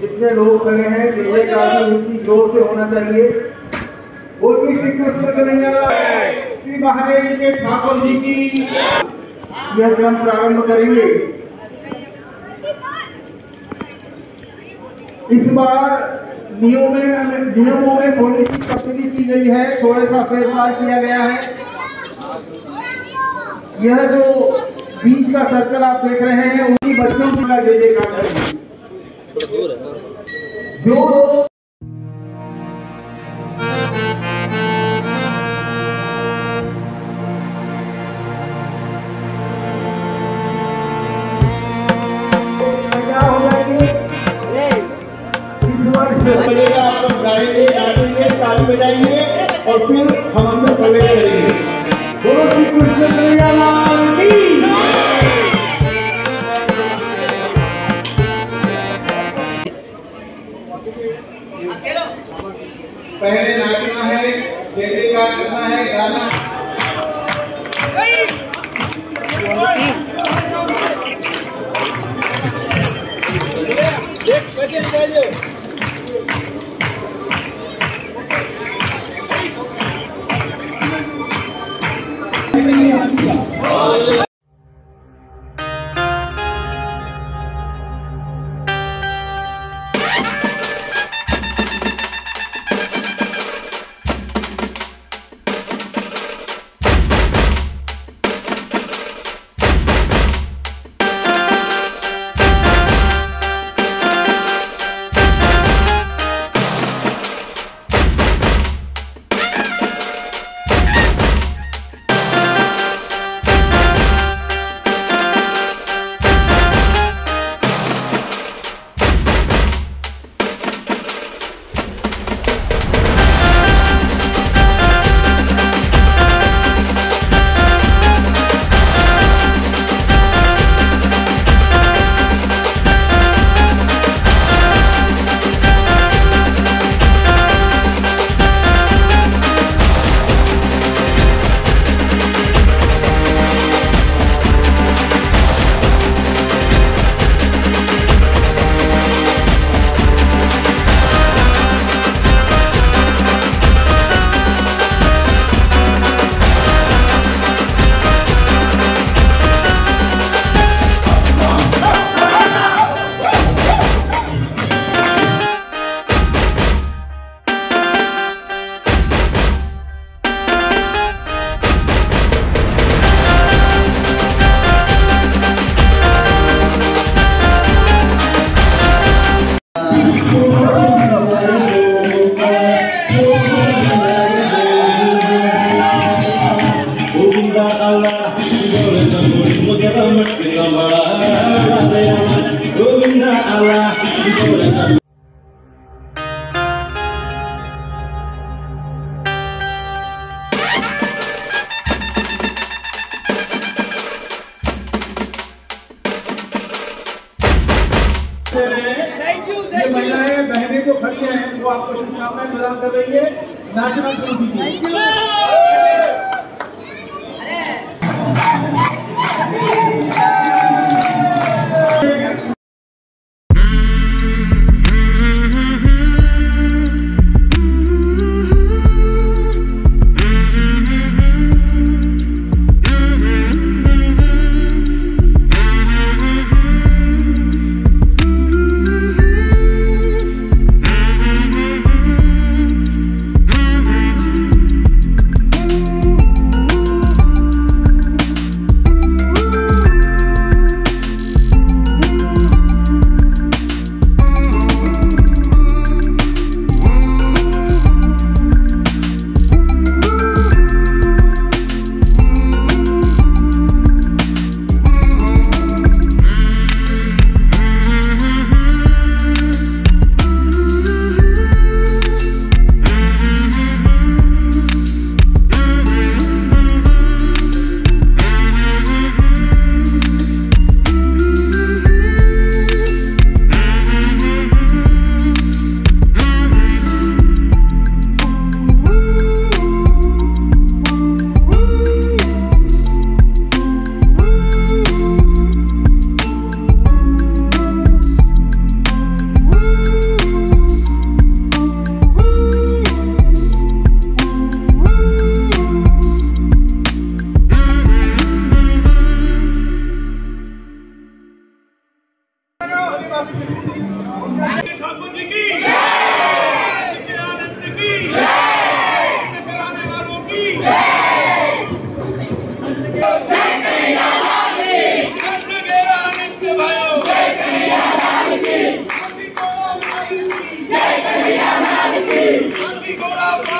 जितने लोग खड़े हैं विजय का भी उसी ज़ोर से होना चाहिए। बोलिए श्री कृष्ण कन्हैया श्री महादेव के ठाकुर जी की यह क्रम प्रारंभ करेंगे। इस बार नियमों में नियमों में थोड़ी सी तब्दीली की गई है। थोड़ा सा फेरफार किया गया है। यह जो बीच का सर्कल आप देख रहे हैं उन्हीं बच्चों की करेंगे जो लोग क्या हो जाएँगे बजाएँगे और फिर हम अंदर प्रवेश करेंगे बोलो श्री कृष्ण कन्हैया ये महिलाएँ बहनें जो खड़ी हैं वो आपको शुभकामनाएँ प्रदान कर रही है। नाचना शुरू कीजिए। Bravo!